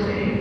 slave.